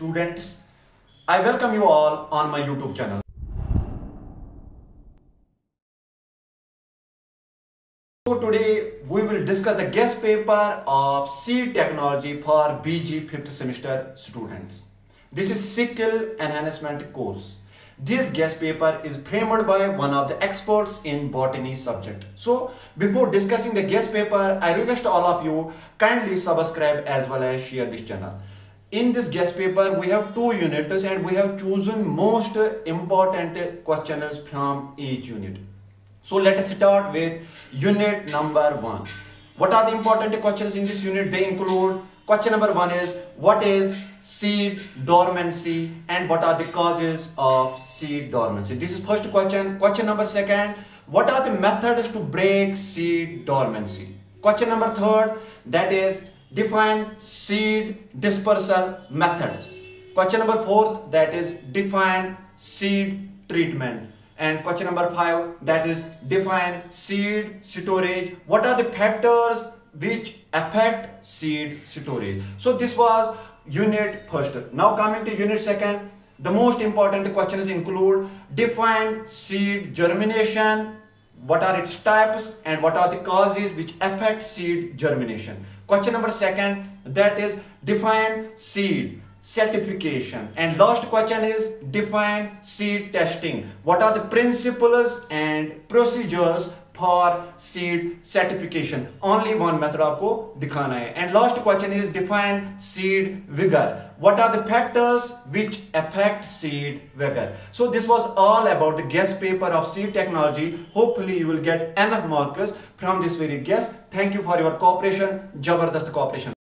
students. I welcome you all on my YouTube channel. So today we will discuss the guess paper of seed technology for BG 5th semester students. This is skill enhancement course. This guess paper is framed by one of the experts in botany subject. So before discussing the guess paper, I request all of you kindly subscribe as well as share this channel. In this guess paper, we have two units and we have chosen most important questions from each unit. So let us start with unit number one. What are the important questions in this unit? They include question number one is what is seed dormancy and what are the causes of seed dormancy this is first question question number second what are the methods to break seed dormancy question number third that is define seed dispersal methods. Question number fourth that is define seed treatment. And question number five that is define seed storage. What are the factors which affect seed storage? So this was unit first. Now coming to unit second, the most important questions include define seed germination, what are its types and what are the causes which affect seed germination. Question number second, that is define seed certification and last question is define seed testing what are the principles and procedures for seed certification only one method आपको दिखाना है. And last question is define seed vigour what are the factors which affect seed vigour so this was all about the guest paper of seed technology hopefully you will get an F marks from this very guest thank you for your cooperation ज़बरदस्त corporation